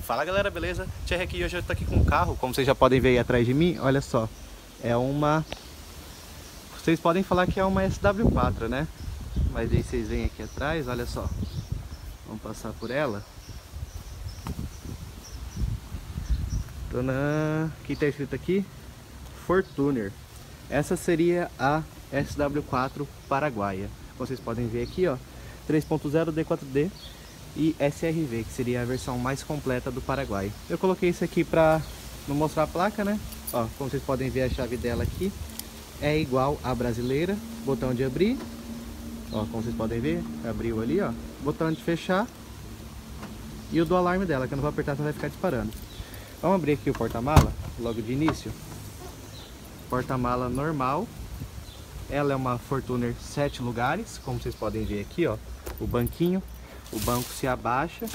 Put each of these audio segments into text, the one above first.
Fala galera, beleza? Thierry aqui hoje eu tô aqui com um carro, como vocês já podem ver aí atrás de mim, olha só. É uma... Vocês podem falar que é uma SW4, né? Mas aí vocês vêm aqui atrás, olha só. Vamos passar por ela. Tadã! O que tá escrito aqui? Fortuner. Essa seria a SW4 Paraguaia. Vocês podem ver aqui, ó. 3.0 D4D e SRV, que seria a versão mais completa do Paraguai. Eu coloquei isso aqui para não mostrar a placa, né? Ó, como vocês podem ver a chave dela aqui é igual à brasileira. Botão de abrir, ó, como vocês podem ver, abriu ali, ó. Botão de fechar e o do alarme dela, que eu não vou apertar, senão vai ficar disparando. Vamos abrir aqui o porta-mala, logo de início. Porta-mala normal. Ela é uma Fortuner 7 lugares, como vocês podem ver aqui, ó. O banquinho, o banco se abaixa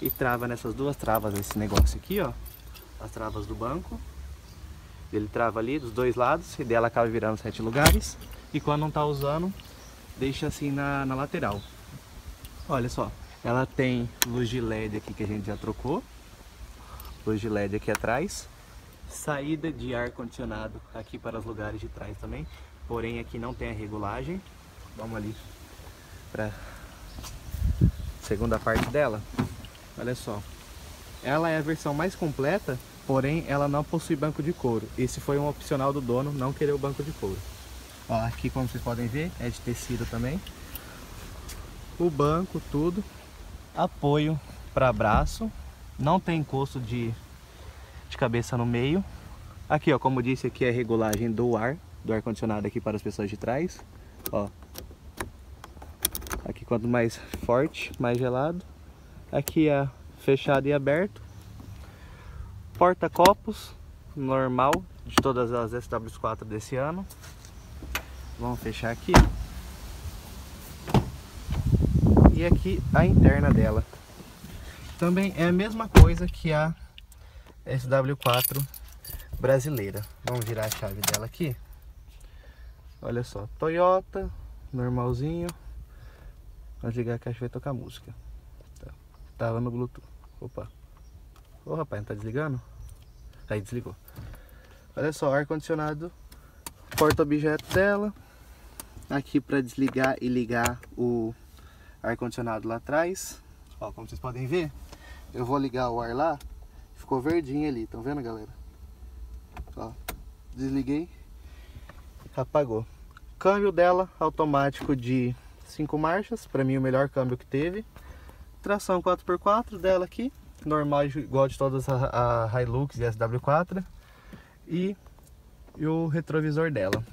e trava nessas duas travas, esse negócio aqui, ó. As travas do banco. Ele trava ali dos dois lados e dela acaba virando sete lugares. E quando não tá usando, deixa assim na, na lateral. Olha só, ela tem luz de LED aqui que a gente já trocou. Luz de LED aqui atrás. Saída de ar condicionado aqui para os lugares de trás também. Porém aqui não tem a regulagem. Vamos ali para segunda parte dela. Olha só. Ela é a versão mais completa, porém ela não possui banco de couro. Esse foi um opcional do dono, não querer o banco de couro. Ó, aqui como vocês podem ver, é de tecido também. O banco, tudo. Apoio para braço. Não tem encosto de, de cabeça no meio. Aqui, ó, como disse, aqui é a regulagem do ar, do ar condicionado aqui para as pessoas de trás. Ó, Aqui quanto mais forte, mais gelado. Aqui é fechado e aberto. Porta-copos, normal, de todas as SW4 desse ano. Vamos fechar aqui. E aqui a interna dela. Também é a mesma coisa que a SW4 brasileira. Vamos virar a chave dela aqui. Olha só, Toyota, normalzinho. Vamos ligar a caixa vai tocar música. Tá. Tava no Bluetooth. Opa. Ô rapaz, não tá desligando? Aí desligou. Olha só, ar-condicionado. Porta-objeto dela. Aqui para desligar e ligar o ar-condicionado lá atrás. Ó, como vocês podem ver, eu vou ligar o ar lá. Ficou verdinho ali, estão vendo galera? Ó, desliguei. Apagou. Câmbio dela automático de 5 marchas, para mim o melhor câmbio que teve. Tração 4x4 dela aqui, normal igual de todas a, a Hilux e SW4. E, e o retrovisor dela.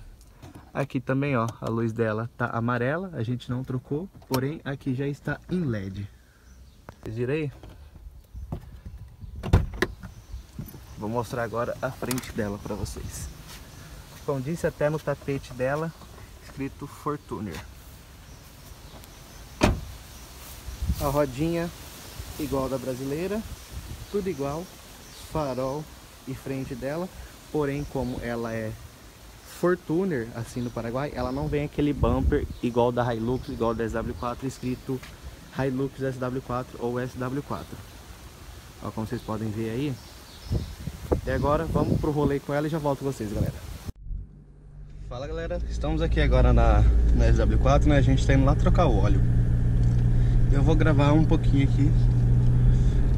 Aqui também, ó, a luz dela tá amarela, a gente não trocou, porém aqui já está em LED. Vocês viram aí? Vou mostrar agora a frente dela para vocês. Como disse, até no tapete dela, escrito Fortuner. A rodinha igual da brasileira, tudo igual, farol e frente dela, porém como ela é Fortuner, assim no Paraguai, ela não vem aquele bumper igual da Hilux, igual da SW4, escrito Hilux SW4 ou SW4. Ó, como vocês podem ver aí. E agora vamos pro rolê com ela e já volto com vocês, galera. Fala galera, estamos aqui agora na, na SW4, né? A gente tá indo lá trocar o óleo. Eu vou gravar um pouquinho aqui.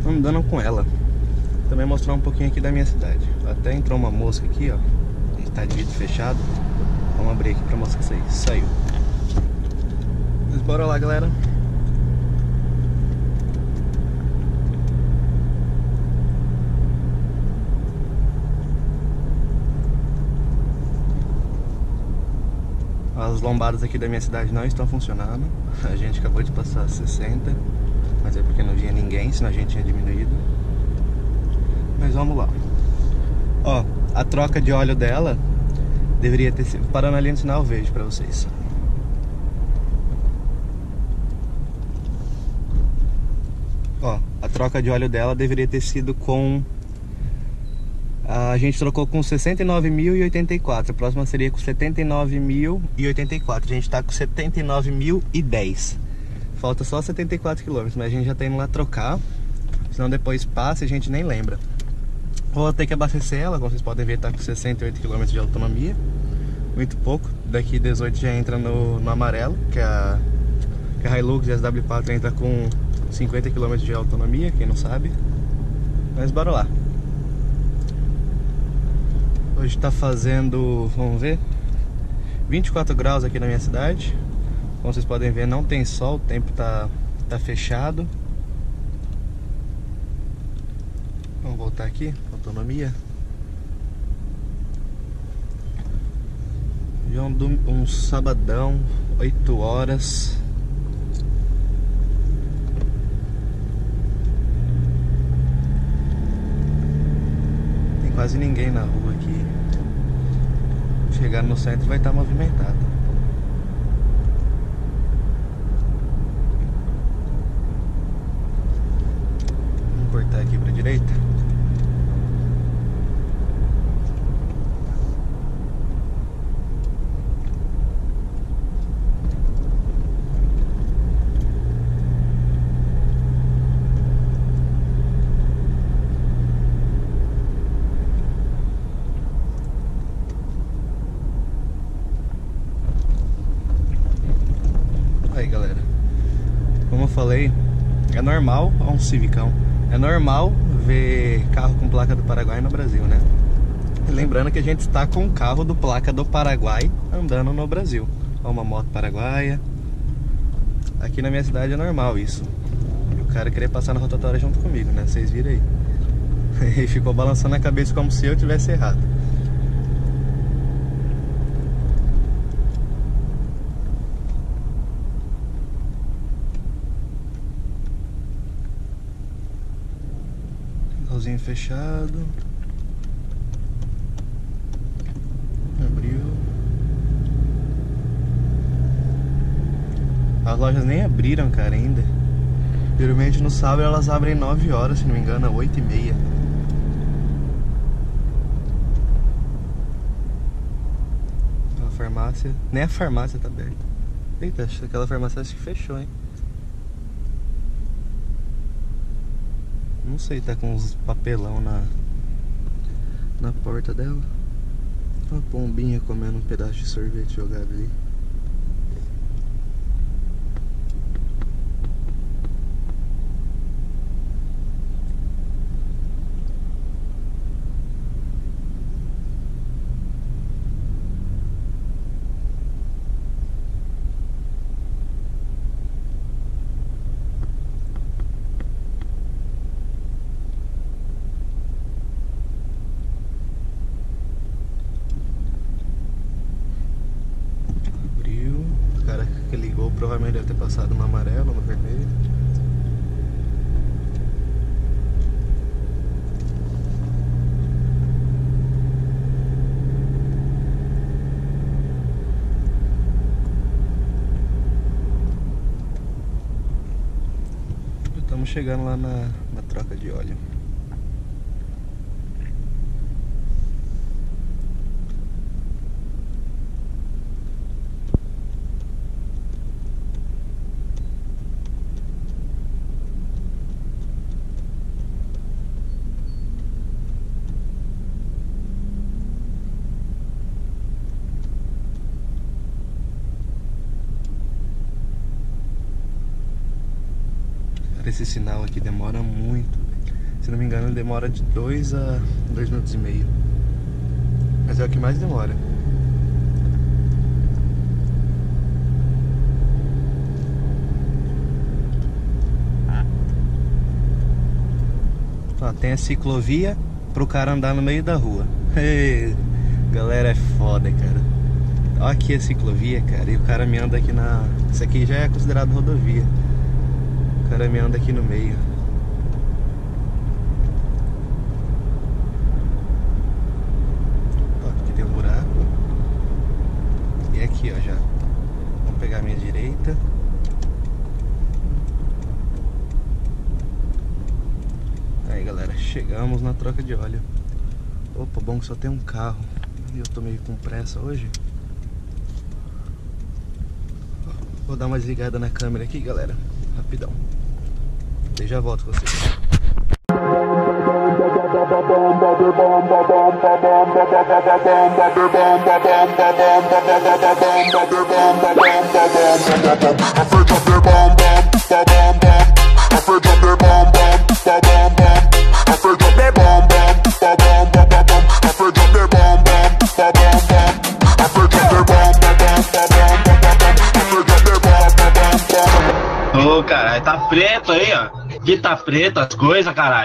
Andando com ela. Também mostrar um pouquinho aqui da minha cidade. Até entrou uma mosca aqui ó. Está de vidro fechado. Vamos abrir aqui pra mostrar isso aí. Saiu. Mas bora lá galera As lombadas aqui da minha cidade não estão funcionando. A gente acabou de passar 60, mas é porque não vinha ninguém, senão a gente tinha diminuído. Mas vamos lá. Ó, a troca de óleo dela deveria ter sido... Parando ali no sinal vejo pra vocês. Ó, a troca de óleo dela deveria ter sido com A gente trocou com 69.084. A próxima seria com 79.084. A gente tá com 79.010. Falta só 74 km, mas a gente já tá indo lá trocar. Senão depois passa e a gente nem lembra. Vou ter que abastecer ela, como vocês podem ver, tá com 68 km de autonomia. Muito pouco. Daqui 18 já entra no, no amarelo, que é a, que é a Hilux e a SW4 entra com 50 km de autonomia, quem não sabe. Mas bora lá. Hoje tá fazendo, vamos ver, 24 graus aqui na minha cidade. Como vocês podem ver, não tem sol, o tempo tá, tá fechado. Vamos voltar aqui, autonomia. Já um, um sabadão, 8 horas. Tem quase ninguém na rua aqui. Chegar no centro vai estar movimentado. Vamos cortar aqui para direita. Aí galera, como eu falei, é normal, ó um Civicão, é normal ver carro com placa do Paraguai no Brasil, né? Lembrando que a gente está com o carro do placa do Paraguai andando no Brasil. Ó uma moto paraguaia. Aqui na minha cidade é normal isso. E o cara queria passar na rotatória junto comigo, né? Vocês viram aí. E ficou balançando a cabeça como se eu tivesse errado. Finalzinho fechado. Abriu. As lojas nem abriram, cara, ainda. Geralmente no sábado elas abrem 9 horas, se não me engano, 8 e meia. A farmácia. Nem a farmácia tá aberta. Eita, aquela farmácia acho que fechou, hein? Não sei, tá com uns papelão na na porta dela. Uma pombinha comendo um pedaço de sorvete jogado ali. Abriu. O cara que ligou provavelmente deve ter passado no amarelo, no vermelho. Estamos chegando lá na, na troca de óleo. Cara, esse sinal aqui demora muito. Se não me engano, demora de 2 a 2 minutos e meio. Mas é o que mais demora. Ó, tem a ciclovia pro cara andar no meio da rua. Ê, galera é foda, cara. Ó aqui a ciclovia, cara, e o cara me anda aqui na. Isso aqui já é considerado rodovia cara me anda aqui no meio. Ó, aqui tem um buraco. E aqui, ó, já. Vamos pegar a minha direita. Aí, galera, chegamos na troca de óleo. Opa, bom que só tem um carro. E eu tô meio com pressa hoje. Vou dar uma desligada na câmera aqui, galera. Rapidão. E já volto com vocês. Ô, oh, caralho, tá preto aí, ó. Fita preta, as coisas, caralho.